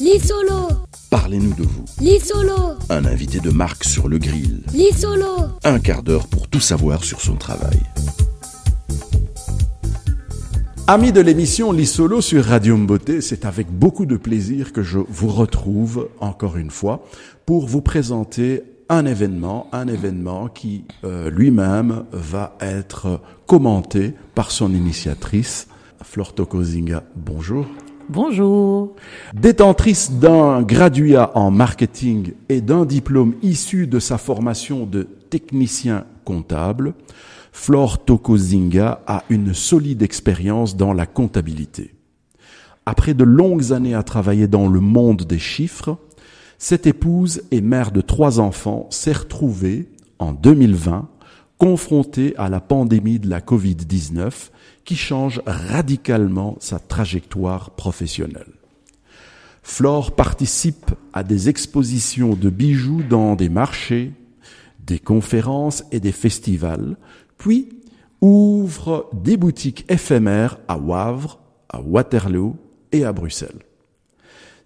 Lisolo Parlez-nous de vous. Lisolo Un invité de marque sur le grill. Lisolo Un quart d'heure pour tout savoir sur son travail. Amis de l'émission Lissolo sur Radio Mboté, c'est avec beaucoup de plaisir que je vous retrouve encore une fois pour vous présenter un événement, un événement qui euh, lui-même va être commenté par son initiatrice, Flor Tokozinga. Bonjour. Bonjour. Détentrice d'un graduat en marketing et d'un diplôme issu de sa formation de technicien comptable, Flore Tokozinga a une solide expérience dans la comptabilité. Après de longues années à travailler dans le monde des chiffres, cette épouse et mère de trois enfants s'est retrouvée, en 2020, confrontée à la pandémie de la Covid-19 qui change radicalement sa trajectoire professionnelle. Flore participe à des expositions de bijoux dans des marchés, des conférences et des festivals, puis ouvre des boutiques éphémères à Wavre, à Waterloo et à Bruxelles.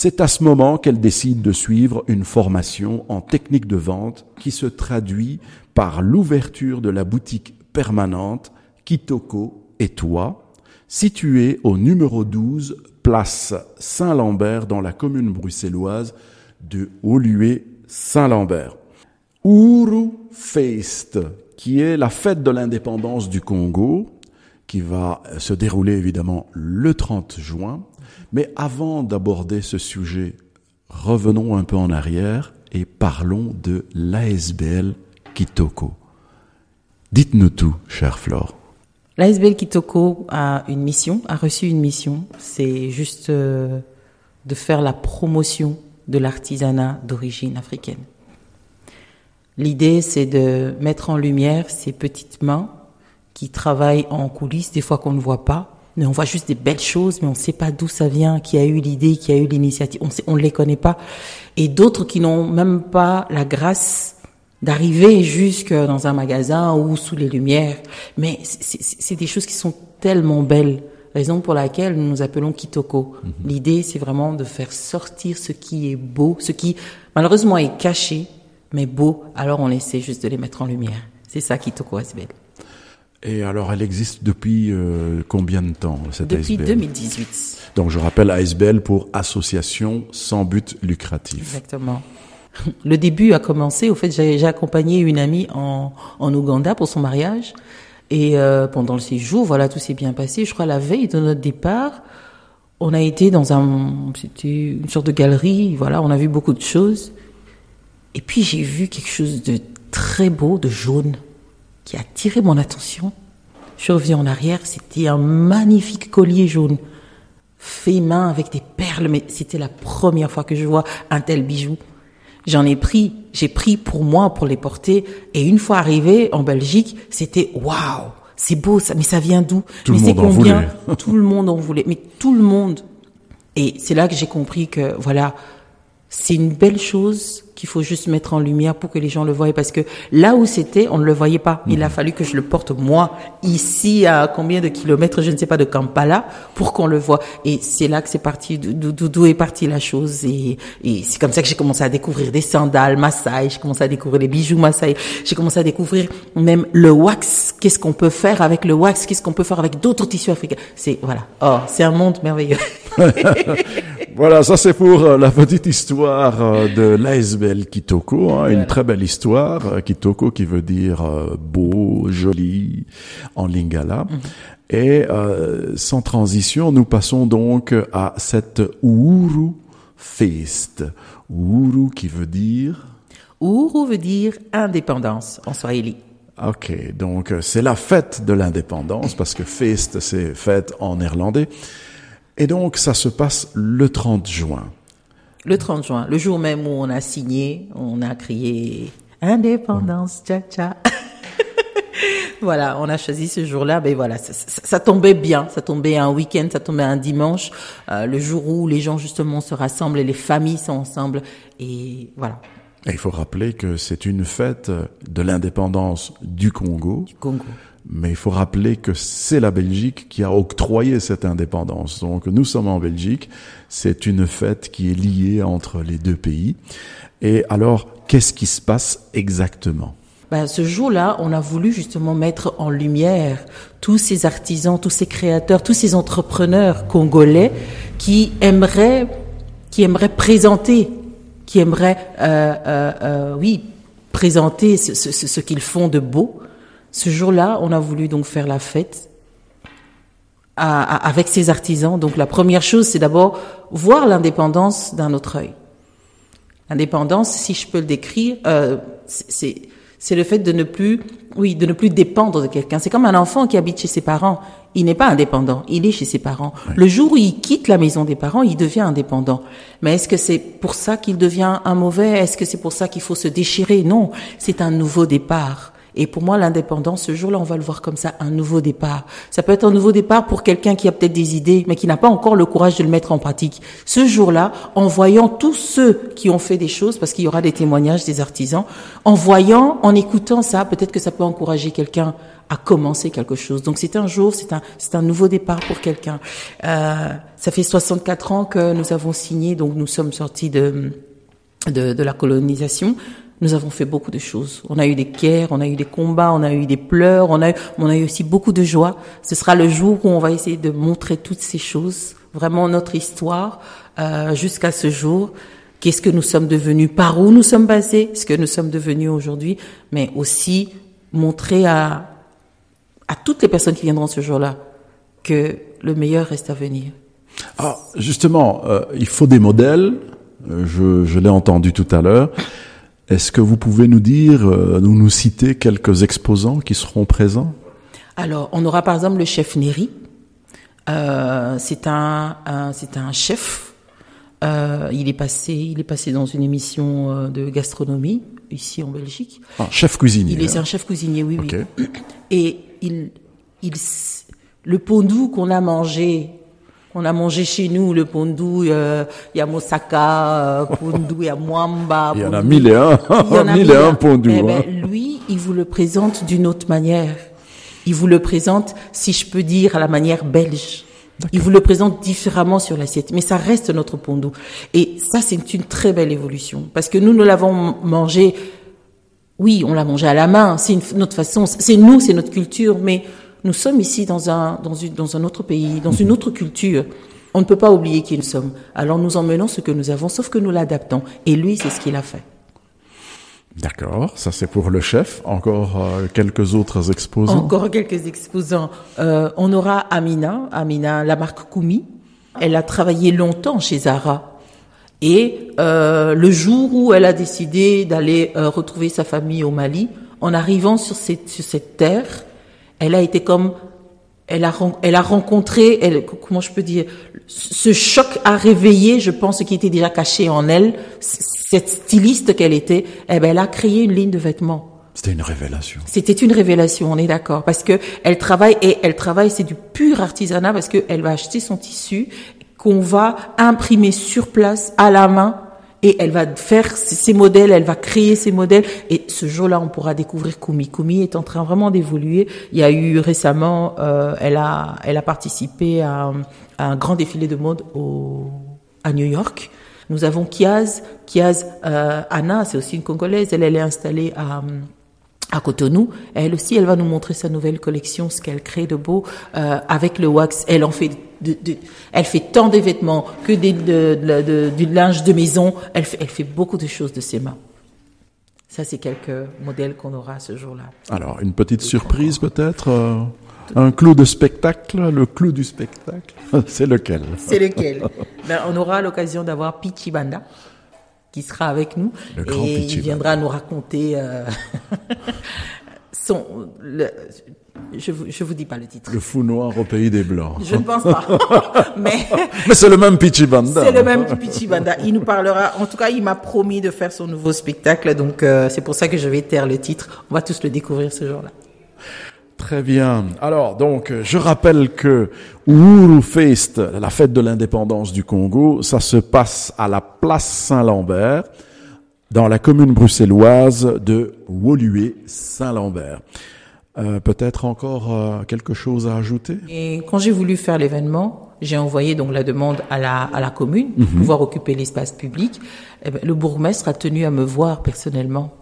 C'est à ce moment qu'elle décide de suivre une formation en technique de vente qui se traduit par l'ouverture de la boutique permanente Kitoko et toi, située au numéro 12, place Saint-Lambert dans la commune bruxelloise de Olué-Saint-Lambert. Uru Feest, qui est la fête de l'indépendance du Congo, qui va se dérouler évidemment le 30 juin. Mais avant d'aborder ce sujet, revenons un peu en arrière et parlons de l'ASBL Kitoko. Dites-nous tout, chère Flore. L'ASBL Kitoko a une mission, a reçu une mission. C'est juste euh, de faire la promotion de l'artisanat d'origine africaine. L'idée, c'est de mettre en lumière ces petites mains qui travaillent en coulisses, des fois qu'on ne voit pas, on voit juste des belles choses, mais on ne sait pas d'où ça vient, qui a eu l'idée, qui a eu l'initiative, on ne les connaît pas. Et d'autres qui n'ont même pas la grâce d'arriver jusque dans un magasin ou sous les lumières. Mais c'est des choses qui sont tellement belles. Raison pour laquelle nous nous appelons Kitoko. Mhm. L'idée, c'est vraiment de faire sortir ce qui est beau, ce qui malheureusement est caché, mais beau. Alors on essaie juste de les mettre en lumière. C'est ça Kitoko Asbel. Et alors, elle existe depuis euh, combien de temps cette Depuis 2018. Donc, je rappelle ASBL pour Association sans but lucratif. Exactement. Le début a commencé, au fait, j'ai accompagné une amie en, en Ouganda pour son mariage. Et euh, pendant le séjour, voilà, tout s'est bien passé. Je crois la veille de notre départ, on a été dans un, c'était une sorte de galerie. Voilà, on a vu beaucoup de choses. Et puis j'ai vu quelque chose de très beau, de jaune, qui a attiré mon attention. Je reviens en arrière, c'était un magnifique collier jaune, fait main avec des perles, mais c'était la première fois que je vois un tel bijou. J'en ai pris, j'ai pris pour moi pour les porter. Et une fois arrivé en Belgique, c'était waouh, c'est beau ça, mais ça vient d'où? Mais c'est combien Tout le monde en voulait, mais tout le monde. Et c'est là que j'ai compris que voilà, c'est une belle chose qu'il faut juste mettre en lumière pour que les gens le voient parce que là où c'était, on ne le voyait pas. Il a mhm. fallu que je le porte moi ici à combien de kilomètres, je ne sais pas, de Kampala pour qu'on le voit. Et c'est là que c'est parti, d'où est partie la chose. Et, et c'est comme ça que j'ai commencé à découvrir des sandales Maasai, j'ai commencé à découvrir les bijoux Maasai, j'ai commencé à découvrir même le wax. Qu'est-ce qu'on peut faire avec le wax? Qu'est-ce qu'on peut faire avec d'autres tissus africains? C'est voilà. Oh, c'est un monde merveilleux. voilà, ça c'est pour euh, la petite histoire euh, de l'ASBL Kitoko, hein, une très belle histoire. Euh, Kitoko qui veut dire beau, joli en lingala. Mhm. Et sans transition, nous passons donc à cette Uhuru Feast. Uhuru qui veut dire? Uhuru veut dire indépendance en swahili. Ok, donc c'est la fête de l'indépendance parce que feest c'est fête en néerlandais. Et donc, ça se passe le 30 juin. Le 30 juin, le jour même où on a signé, on a crié Indépendance, tcha tcha. voilà, on a choisi ce jour-là, mais voilà, ça, tombait bien, ça tombait un week-end, ça tombait un dimanche, euh, le jour où les gens justement se rassemblent et les familles sont ensemble, et voilà. Et il faut rappeler que c'est une fête de l'indépendance du Congo. Du Congo mais il faut rappeler que c'est la Belgique qui a octroyé cette indépendance. Donc nous sommes en Belgique, c'est une fête qui est liée entre les deux pays. Et alors, qu'est-ce qui se passe exactement? Ben, ce jour-là, on a voulu justement mettre en lumière tous ces artisans, tous ces créateurs, tous ces entrepreneurs congolais qui aimeraient, qui aimeraient présenter, qui aimeraient, euh, euh, euh oui, présenter ce, qu'ils font de beau. Ce jour-là, on a voulu donc faire la fête à, à, avec ces artisans. Donc la première chose, c'est d'abord voir l'indépendance d'un autre œil. L'indépendance, si je peux le décrire, euh, c'est c'est le fait de ne plus, oui, de ne plus dépendre de quelqu'un. C'est comme un enfant qui habite chez ses parents. Il n'est pas indépendant, il est chez ses parents. Le jour où il quitte la maison des parents, il devient indépendant. Mais est-ce que c'est pour ça qu'il devient un mauvais? Est-ce que c'est pour ça qu'il faut se déchirer? Non, c'est un nouveau départ. Et pour moi, l'indépendance, ce jour-là, on va le voir comme ça, un nouveau départ. Ça peut être un nouveau départ pour quelqu'un qui a peut-être des idées, mais qui n'a pas encore le courage de le mettre en pratique. Ce jour-là, en voyant tous ceux qui ont fait des choses, parce qu'il y aura des témoignages des artisans, en voyant, en écoutant ça, peut-être que ça peut encourager quelqu'un à commencer quelque chose. Donc c'est un jour, c'est un, c'est un nouveau départ pour quelqu'un. Euh, ça fait 64 ans que nous avons signé, donc nous sommes sortis de, de, de la colonisation nous avons fait beaucoup de choses. On a eu des guerres, on a eu des combats, on a eu des pleurs, on a eu, on a eu aussi beaucoup de joie. Ce sera le jour où on va essayer de montrer toutes ces choses, vraiment notre histoire euh, jusqu'à ce jour. Qu'est-ce que nous sommes devenus, par où nous sommes basés, ce que nous sommes devenus aujourd'hui, mais aussi montrer à à toutes les personnes qui viendront ce jour-là que le meilleur reste à venir. Ah, justement, euh, il faut des modèles. Euh, je, je l'ai entendu tout à l'heure. Est-ce que vous pouvez nous dire, euh, nous, nous citer quelques exposants qui seront présents? Alors, on aura par exemple le chef Néry. Euh, c'est un, c'est un chef. Euh, il est passé, il est passé dans une émission de gastronomie ici en Belgique. Ah, chef cuisinier. Il est hein. un chef cuisinier, oui, oui. Et il, il, le pondou qu'on a mangé on a mangé chez nous le pondou, euh, il y a Mosaka, euh, pondou, il y a Mwamba. Il y en a mille et un, Il y en a mille et un pondou. Eh ben, hein. lui, il vous le présente d'une autre manière. Il vous le présente, si je peux dire, à la manière belge. Il vous le présente différemment sur l'assiette, mais ça reste notre pondou. Et ça, c'est une très belle évolution, parce que nous, nous l'avons mangé. Oui, on l'a mangé à la main. C'est notre façon. C'est nous, c'est notre culture, mais nous sommes ici dans un dans une dans un autre pays, dans une autre culture. On ne peut pas oublier qui nous sommes. Alors nous emmenons ce que nous avons, sauf que nous l'adaptons. Et lui, c'est ce qu'il a fait. D'accord, ça c'est pour le chef. Encore euh, quelques autres exposants. Encore quelques exposants. Euh, on aura Amina, Amina, la marque Koumi. Elle a travaillé longtemps chez Zara. Et euh, le jour où elle a décidé d'aller retrouver sa famille au Mali, en arrivant sur cette, sur cette terre, elle a été comme, elle a, elle a rencontré, elle, comment je peux dire, ce choc a réveillé, je pense, ce qui était déjà caché en elle, cette styliste qu'elle était, eh ben, elle a créé une ligne de vêtements. C'était une révélation. C'était une révélation, on est d'accord, parce que elle travaille et elle travaille, c'est du pur artisanat parce que elle va acheter son tissu qu'on va imprimer sur place à la main et elle va faire ses modèles, elle va créer ses modèles et ce jour-là on pourra découvrir Kumi. Kumi est en train vraiment d'évoluer. Il y a eu récemment, euh, elle a, elle a participé à, un grand défilé de mode à New York. Nous avons Kiaz, Kiaz euh, Anna, c'est aussi une Congolaise, elle, elle est installée à à Cotonou. Elle aussi, elle va nous montrer sa nouvelle collection, ce qu'elle crée de beau euh, avec le wax. Elle en fait, de, de- elle fait tant de vêtements que des, de, de- de- du linge de maison. Elle fait, elle fait beaucoup de choses de ses mains. Ça, c'est quelques modèles qu'on aura ce jour-là. Alors, une petite surprise peut-être euh, Un clou de spectacle Le clou du spectacle C'est lequel? C'est lequel? Ben, On aura l'occasion d'avoir Pichi Banda qui sera avec nous Le grand et Pichi il viendra nous raconter euh, son. le- je vous, je vous dis pas le titre. Le fou noir au pays des Blancs. Je ne pense pas. Mais Mais c'est le même Pichi Banda. c'est le même Pichi Banda. Il nous parlera. En tout cas, il m'a promis de faire son nouveau spectacle. Donc, euh, c'est pour ça que je vais taire le titre. On va tous le découvrir ce jour-là. Très bien. Alors, donc, je rappelle que Uhuru Fest, la fête de l'indépendance du Congo, ça se passe à la place Saint-Lambert, dans la commune bruxelloise de Woluwe-Saint-Lambert. Euh, Peut-être encore euh, quelque chose à ajouter? Et quand j'ai voulu faire l'événement, j'ai envoyé donc la demande à la, à la commune pour pouvoir occuper l'espace public. Eh ben, le bourgmestre a tenu à me voir personnellement.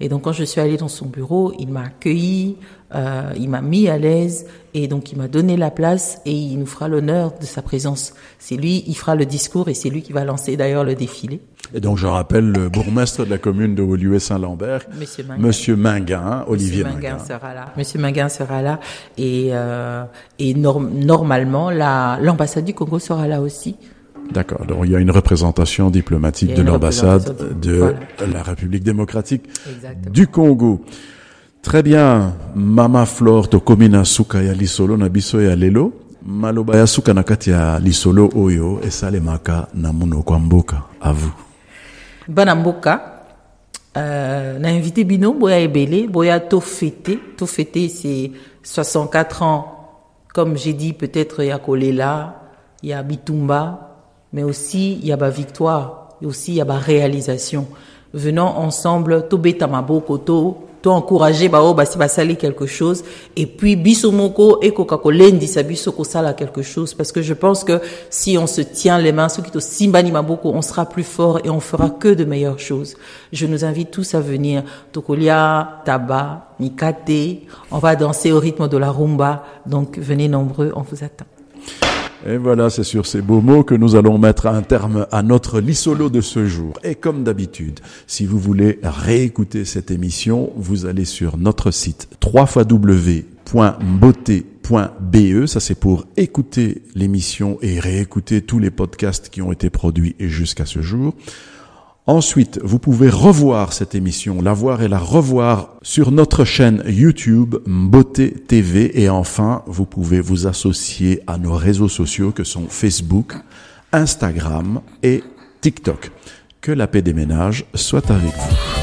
Et donc quand je suis allée dans son bureau, il m'a accueilli, euh, il m'a mis à l'aise et donc il m'a donné la place et il nous fera l'honneur de sa présence. C'est lui, il fera le discours et c'est lui qui va lancer d'ailleurs le défilé. Et donc je rappelle le bourgmestre de la commune de Woluwe-Saint-Lambert, Monsieur Minguin. Monsieur Minguin, Olivier Monsieur Minguin. Minguin sera là. Monsieur Minguin sera là et euh, et norm- normalement la l'ambassade du Congo sera là aussi. D'accord. Donc il y a une représentation diplomatique de l'ambassade de voilà. la République démocratique Exactement. du Congo. Très bien. Mama Flore to komina suka ya lisolo na biso ya lelo. Maloba ya suka na kati ya lisolo oyo esalemaka na munoko ya mboka. À vous. bana mboka euh, na invité bino boya ebele boya to fêter to fêter c'est 64 ans comme j'ai dit peut-être il y a kolela il y a bitumba mais aussi il y a ba victoire. Et aussi il y a ba réalisation. Venons ensemble to beta maboko to encourager bao basi basali quelque chose. Et puis biso moko ekoka kolendisa biso kosala quelque chose. Parce que je pense que si on se tient les mains soki tosimbani maboko on sera plus fort et on fera que de meilleures choses. Je nous invite tous à venir. Tokolia tabac mikate. On va danser au rythme de la rumba. Donc venez nombreux on vous attend Et voilà, c'est sur ces beaux mots que nous allons mettre un terme à notre lissolo de ce jour. Et comme d'habitude, si vous voulez réécouter cette émission, vous allez sur notre site www.beauté.be. Ça, c'est pour écouter l'émission et réécouter tous les podcasts qui ont été produits jusqu'à ce jour. Ensuite, vous pouvez revoir cette émission, la voir et la revoir sur notre chaîne YouTube Beauté TV. Et enfin, vous pouvez vous associer à nos réseaux sociaux que sont Facebook, Instagram et TikTok. Que la paix des ménages soit avec vous.